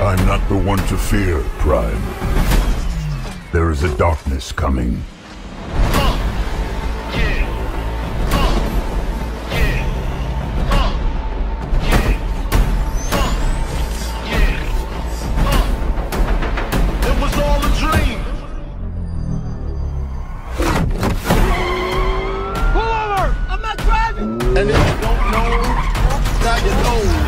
I'm not the one to fear, Prime. There is a darkness coming. It was all a dream. Pull over! I'm not driving! And if you don't know, now you know.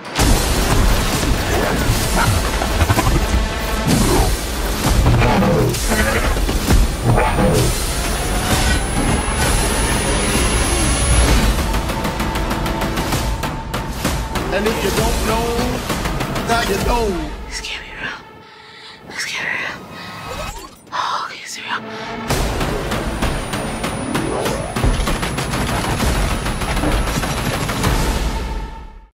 And if you don't know, now you know. This can't real. This can't real. Oh, okay, it's real.